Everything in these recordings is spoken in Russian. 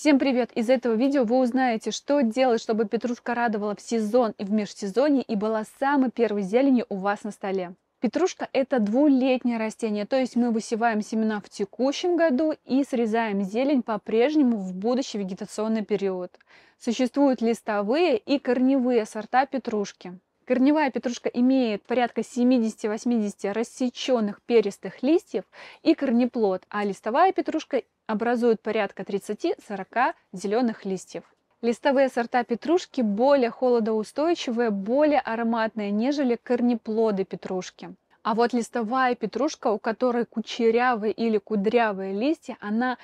Всем привет! Из этого видео вы узнаете, что делать, чтобы петрушка радовала в сезон и в межсезонье и была самой первой зеленью у вас на столе. Петрушка – это двулетнее растение, то есть мы высеваем семена в текущем году и срезаем зелень по-прежнему в будущий вегетационный период. Существуют листовые и корневые сорта петрушки. Корневая петрушка имеет порядка 70-80 рассеченных перистых листьев и корнеплод, а листовая петрушка образует порядка 30-40 зеленых листьев. Листовые сорта петрушки более холодоустойчивые, более ароматные, нежели корнеплоды петрушки. А вот листовая петрушка, у которой кучерявые или кудрявые листья, она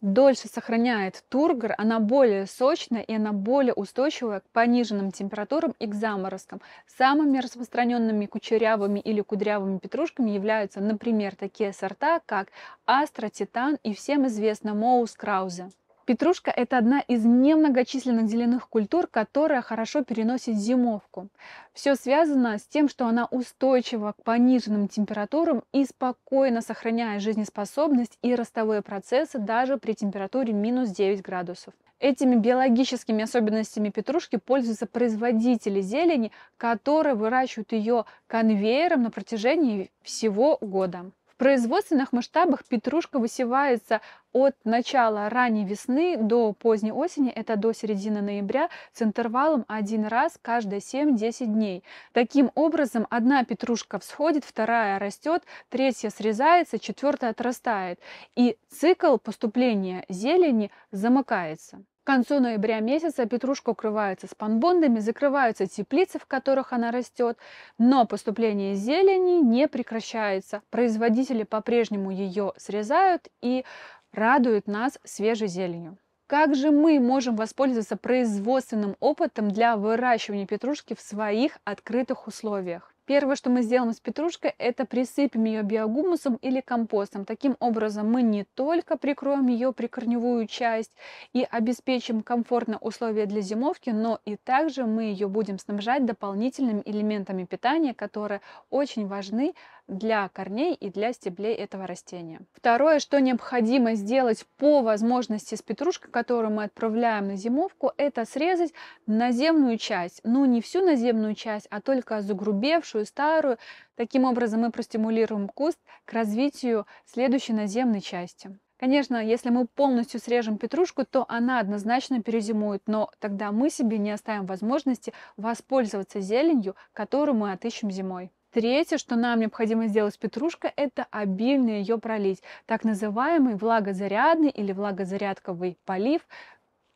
дольше сохраняет тургор, она более сочная и она более устойчивая к пониженным температурам и к заморозкам. Самыми распространенными кучерявыми или кудрявыми петрушками являются, например, такие сорта, как Астра, Титан и всем известно Моус Краузе. Петрушка – это одна из немногочисленных зеленых культур, которая хорошо переносит зимовку. Все связано с тем, что она устойчива к пониженным температурам и спокойно сохраняет жизнеспособность и ростовые процессы даже при температуре минус 9 градусов. Этими биологическими особенностями петрушки пользуются производители зелени, которые выращивают ее конвейером на протяжении всего года производственных масштабах петрушка высевается от начала ранней весны до поздней осени, это до середины ноября, с интервалом один раз каждые 7-10 дней. Таким образом, одна петрушка всходит, вторая растет, третья срезается, четвертая отрастает. И цикл поступления зелени замыкается. Концу ноября месяца петрушка укрывается спанбондами, закрываются теплицы, в которых она растет, но поступление зелени не прекращается. Производители по-прежнему ее срезают и радуют нас свежей зеленью. Как же мы можем воспользоваться производственным опытом для выращивания петрушки в своих открытых условиях? Первое, что мы сделаем с петрушкой, это присыпем ее биогумусом или компостом. Таким образом, мы не только прикроем ее прикорневую часть и обеспечим комфортные условия для зимовки, но и также мы ее будем снабжать дополнительными элементами питания, которые очень важны для корней и для стеблей этого растения. Второе, что необходимо сделать по возможности с петрушкой, которую мы отправляем на зимовку, это срезать наземную часть. Ну, не всю наземную часть, а только загрубевшую, старую. Таким образом мы простимулируем куст к развитию следующей наземной части. Конечно, если мы полностью срежем петрушку, то она однозначно перезимует, но тогда мы себе не оставим возможности воспользоваться зеленью, которую мы отыщем зимой. Третье, что нам необходимо сделать с петрушкой, это обильно ее пролить. Так называемый влагозарядный или влагозарядковый полив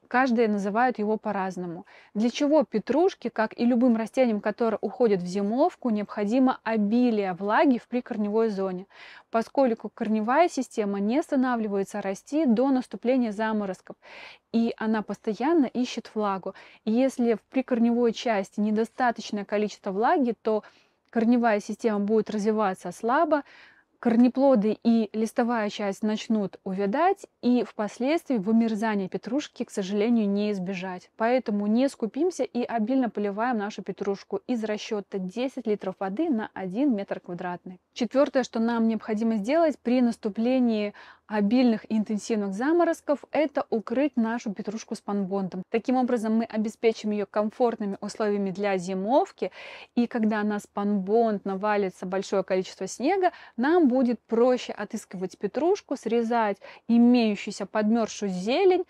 каждые называют его по-разному. Для чего петрушке, как и любым растениям, которые уходят в зимовку, необходимо обилие влаги в прикорневой зоне, поскольку корневая система не останавливается расти до наступления заморозков, и она постоянно ищет влагу. И если в прикорневой части недостаточное количество влаги, то корневая система будет развиваться слабо, корнеплоды и листовая часть начнут увядать, и впоследствии вымерзание петрушки, к сожалению, не избежать. Поэтому не скупимся и обильно поливаем нашу петрушку из расчета 10 литров воды на 1 метр квадратный. Четвертое, что нам необходимо сделать при наступлении обильных и интенсивных заморозков, это укрыть нашу петрушку спанбондом. Таким образом мы обеспечим ее комфортными условиями для зимовки, и когда на спанбонд навалится большое количество снега, нам будет проще отыскивать петрушку, срезать имеющуюся подмерзшую зелень,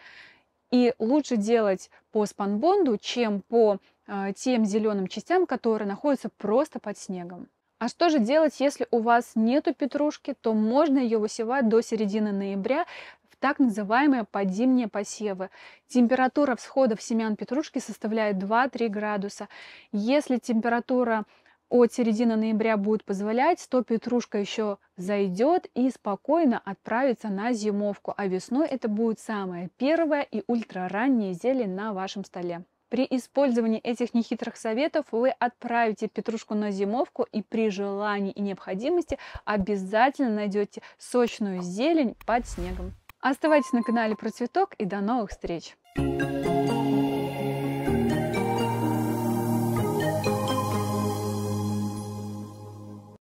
и лучше делать по спанбонду, чем по э, тем зеленым частям, которые находятся просто под снегом. А что же делать, если у вас нету петрушки, то можно ее высевать до середины ноября в так называемые подзимние посевы. Температура всходов семян петрушки составляет 2-3 градуса. Если температура от середины ноября будет позволять, то петрушка еще зайдет и спокойно отправится на зимовку, а весной это будет самая первая и ультраранняя зелень на вашем столе. При использовании этих нехитрых советов вы отправите петрушку на зимовку и при желании и необходимости обязательно найдете сочную зелень под снегом. Оставайтесь на канале про цветок и до новых встреч! Thank you